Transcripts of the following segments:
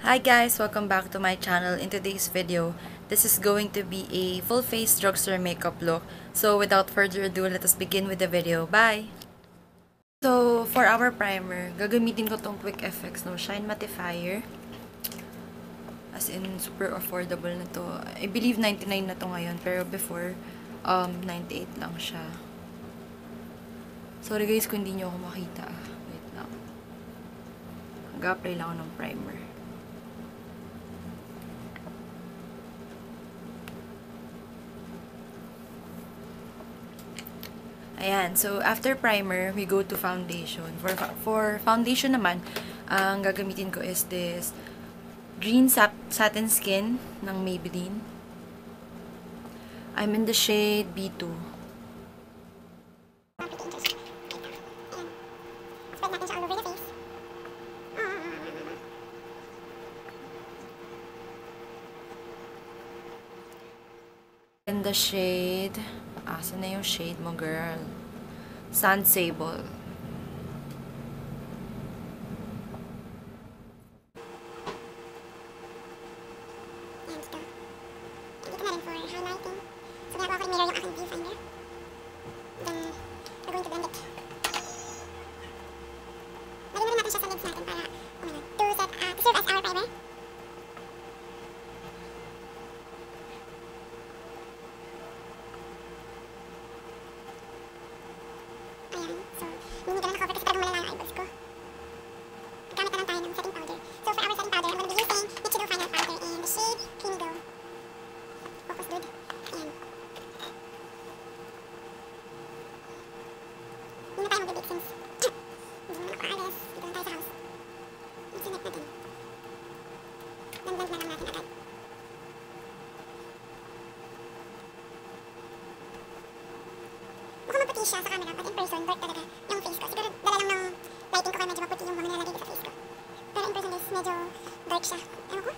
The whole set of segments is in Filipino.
Hi guys! Welcome back to my channel. In today's video, this is going to be a full face drugstore makeup look. So without further ado, let us begin with the video. Bye! So for our primer, gagamitin ko tong Quick FX no Shine Mattifier. As in, super affordable na to. I believe 99 na to ngayon, pero before, um, 98 lang siya. Sorry guys kung hindi nyo ako makita. Wait lang. Mag-apply lang ako ng primer. Ayan. So, after primer, we go to foundation. For, for foundation naman, ang gagamitin ko is this green sap satin skin ng Maybelline. I'm in the shade B2. Spread natin siya all over the face. In the shade, asa na yung shade mo, girl? Sand Sable. Ayan, dito. Dito na rin for highlighting. So, ginagawa ko rin mirror yung aking viewfinder. Then, we're going to blend it. Lagyan na rin natin siya sa lids natin para, oh my god, to, set, uh, to serve as our primer. Ayan, so, mini ganun ako kasi parang malala ang eyeballs ko. Gamit na lang tayo ng setting powder. So, for our setting powder, I'm going to be using Nichido Final Powder in the shade Creamy Glow. Focus good. Ayan. Hindi na tayo mag-bake since hindi naman ako aalis. Dito lang tayo sa house. Isinip natin. Blend-blend siya sa camera, but in person, dark talaga yung face ko. Siguro dala lang ng lighting ko kaya medyo maputi yung mga nilalagay sa face ko. Pero in person guys, medyo dark siya. Ewan ko,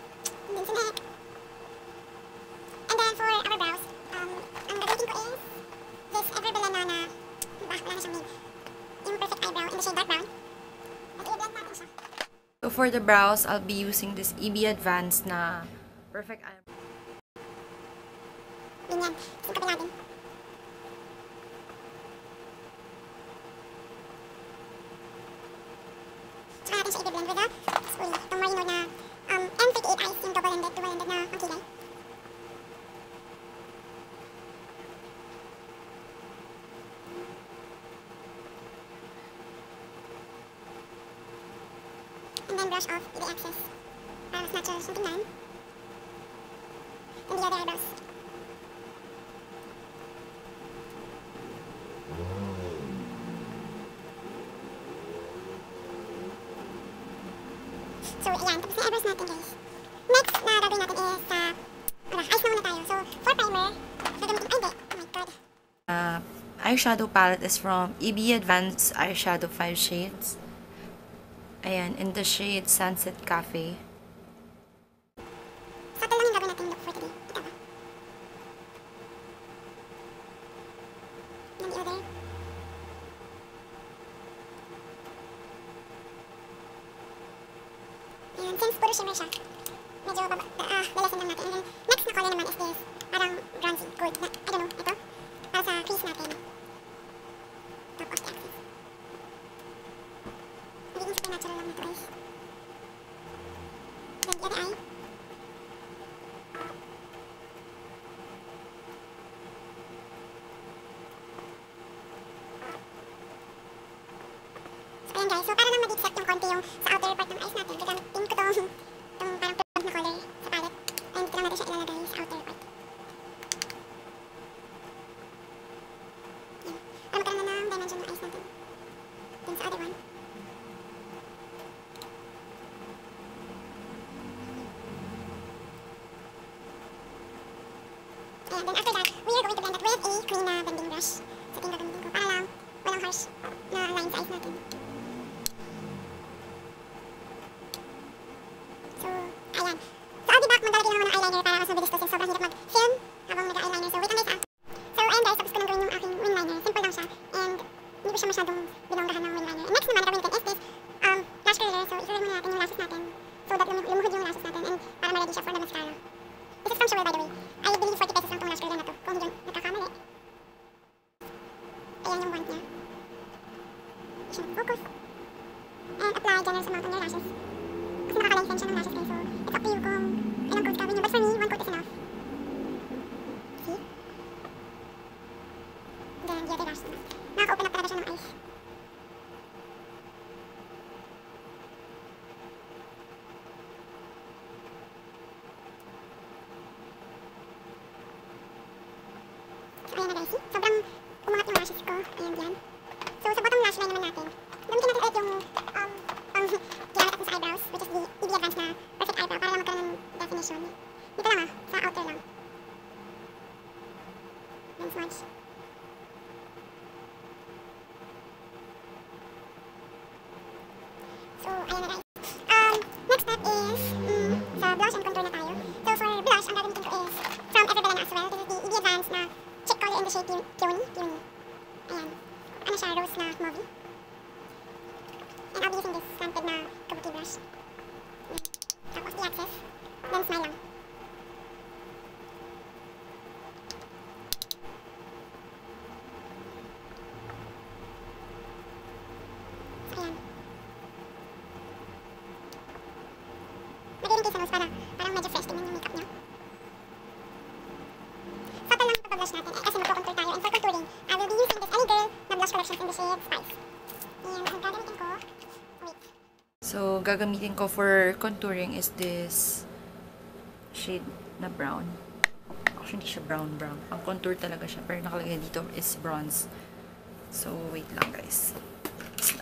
for the brows, I'll be using this EB Advanced na Perfect natin. Mas natural siyang tingnan. And the other. So, ayan. Tapos na eyebrows guys. Next na gagawin natin is. Uh, tayo. So, for primer, gagamitin... Ay, hindi. Oh my God. Uh, eyeshadow palette is from EB Advanced Eyeshadow 5 Shades. Ayan, in the shade Sunset Cafe. Subtle lang natin look for today. Ito ba? Then the other. Ayan, since puro shimmer siya, medyo baba, ah, lalasin lang natin. And then, next na color naman is this, parang bronzy gold I don't know, ito, para sa crease natin. Top of the axis. Magiging super natural lang na to guys. Then the other eye. So, para lang mag-set yung konti yung sa outer part ng eyes natin, gagamitin ko tong, tong parang pink na color sa palette. And dito lang natin siya ilalagay sa outer part. Yan. Para magkaroon na ng dimension ng eyes natin. Then sa other one. Ayan, then after that, we are going to blend that with a clean na blending brush. So, ito yung gagamitin ko para lang walang harsh na line sa eyes natin. So, ayan. So, I'll be back. Maglalagay lang ako ng para mas mabilis to since sobrang hirap mag-film habang nag-eyeliner. So, wait lang guys ah. So, ayan guys. Tapos ko nang gawin yung aking wing. Simple lang siya. And, hindi ko siya masyadong binonggahan ng wing liner. And next naman, gagawin natin is this um, lash curler. So, i-curl muna natin yung lashes natin. So that lum lumuhod yung lashes siya for the mascara. This is from Sure, by the way. I believe 40 pesos lang tong lash curler na to. Kung hindi nagkakamali. Ayan yung wand niya. Focus. And apply generous amount on your lashes. Kasi nakaka-lengthen siya ng lashes kayo. So, it's up to you kung ilang coats Peony. Peony. Ayan. Ano siya, rose na mauve. And I'll be using this slanted na kabuki brush. Ayan. Tapos the access. Then smile lang. Ayan. Kayo sa para So, gagamitin ko for contouring is this shade na brown. Actually, hindi siya brown-brown. Ang contour talaga siya. Pero nakalagay dito is bronze. So, wait lang guys.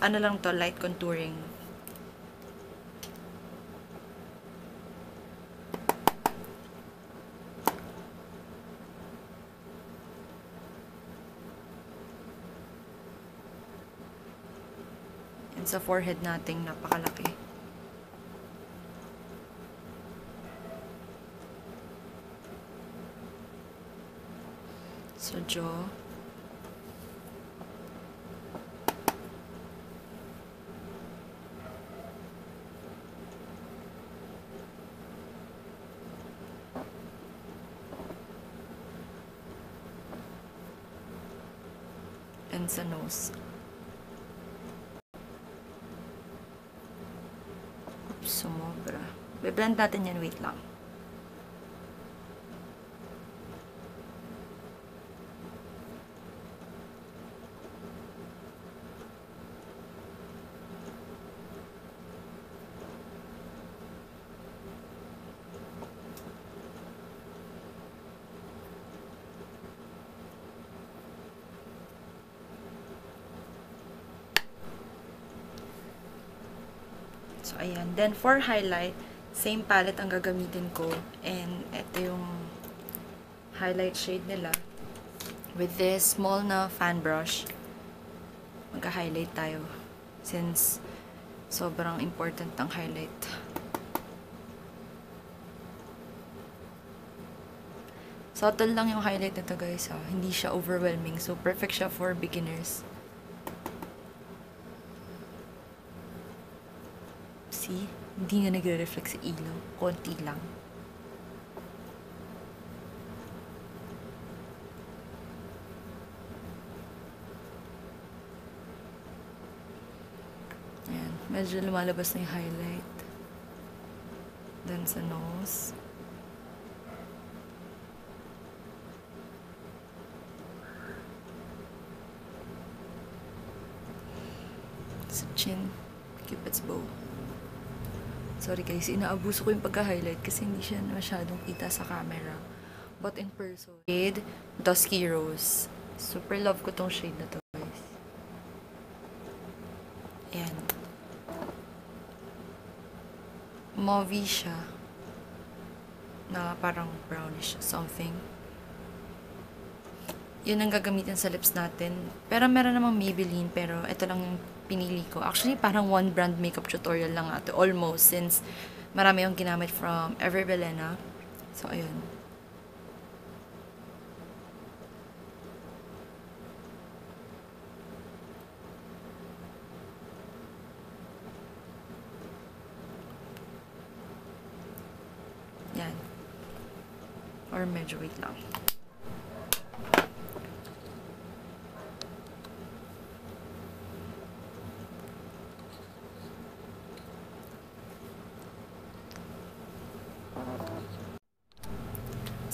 Ano lang to, light contouring. And sa forehead nating napakalaki. So, jaw. And sa nose. Sumobra. Be-blend natin yan. Wait lang. So, ayan. Then, for highlight, same palette ang gagamitin ko. And, ito yung highlight shade nila. With this small na fan brush, magka-highlight tayo. Since, sobrang important ang highlight. Subtle lang yung highlight nito guys ha. Hindi siya overwhelming. So, perfect siya for beginners. See? Hindi nga nagre-reflect sa ilaw. Konti lang. Ayan. Medyo lumalabas na yung highlight. Then sa nose. Sa chin. Cupid's bow. Sorry guys, inaabuso ko yung pagka-highlight kasi hindi siya masyadong kita sa camera. But in person, shade Dusky Rose. Super love ko tong shade na to guys. Ayan. Mauve siya. Na parang brownish something. Yun ang gagamitin sa lips natin. Pero meron namang Maybelline, pero ito lang yung pinili ko. Actually, parang one brand makeup tutorial lang ito. Almost, since marami yung ginamit from Ever Belena. So, ayun. Yan. Or medyo wait lang.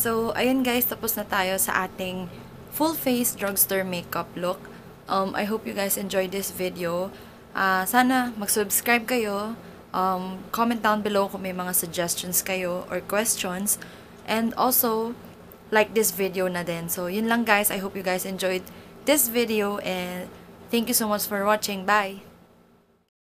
So, ayun guys, tapos na tayo sa ating full face drugstore makeup look. Um, I hope you guys enjoyed this video. Uh, sana mag-subscribe kayo. Um, comment down below kung may mga suggestions kayo or questions. And also, like this video na din. So, yun lang guys. I hope you guys enjoyed this video and thank you so much for watching. Bye!